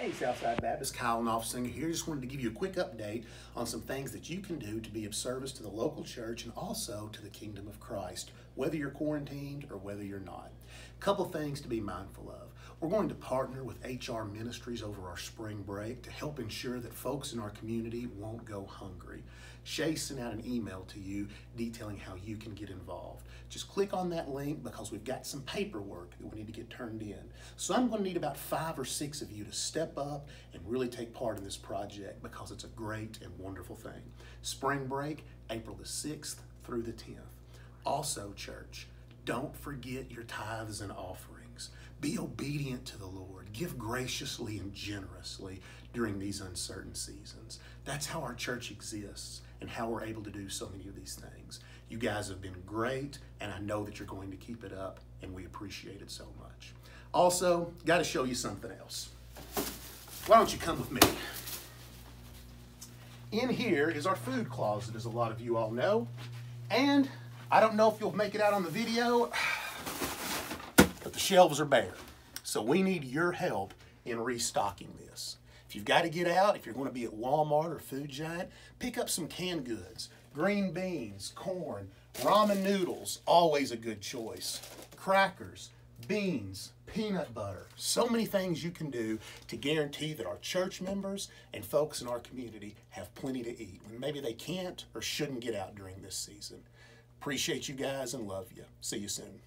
Hey, Southside Baptist, Kyle Noffsinger here. Just wanted to give you a quick update on some things that you can do to be of service to the local church and also to the kingdom of Christ, whether you're quarantined or whether you're not. A couple things to be mindful of. We're going to partner with HR Ministries over our spring break to help ensure that folks in our community won't go hungry. Shay sent out an email to you detailing how you can get involved. Just click on that link because we've got some paperwork that we need to get turned in. So I'm going to need about five or six of you to step up and really take part in this project because it's a great and wonderful thing. Spring break, April the 6th through the 10th. Also, church, don't forget your tithes and offerings. Be obedient to the Lord. Give graciously and generously during these uncertain seasons. That's how our church exists and how we're able to do so many of these things. You guys have been great, and I know that you're going to keep it up, and we appreciate it so much. Also, got to show you something else. Why don't you come with me? In here is our food closet, as a lot of you all know. And I don't know if you'll make it out on the video, but the shelves are bare. So we need your help in restocking this. If you've got to get out, if you're going to be at Walmart or Food Giant, pick up some canned goods. Green beans, corn, ramen noodles, always a good choice. Crackers, beans, peanut butter. So many things you can do to guarantee that our church members and folks in our community have plenty to eat when maybe they can't or shouldn't get out during this season. Appreciate you guys and love you. See you soon.